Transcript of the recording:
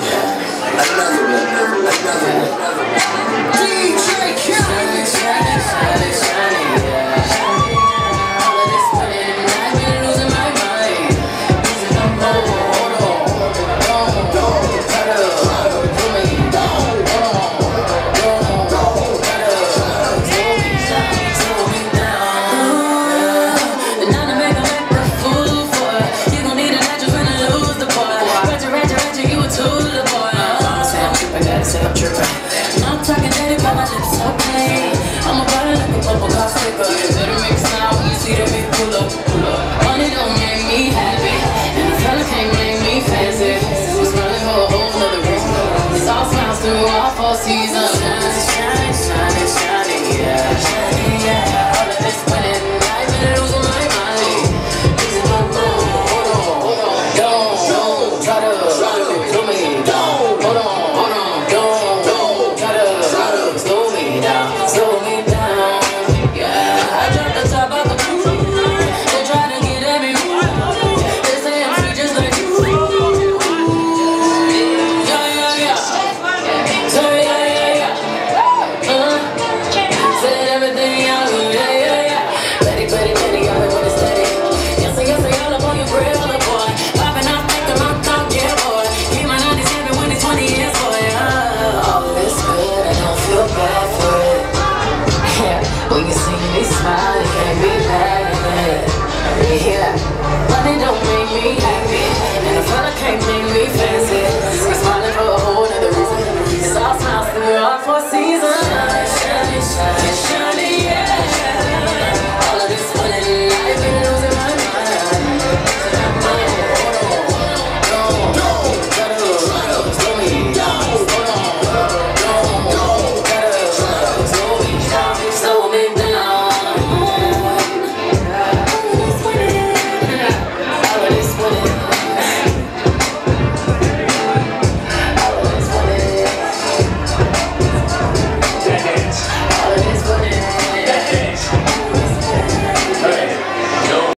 another one, another one, another one. DJ Khaled. fall season.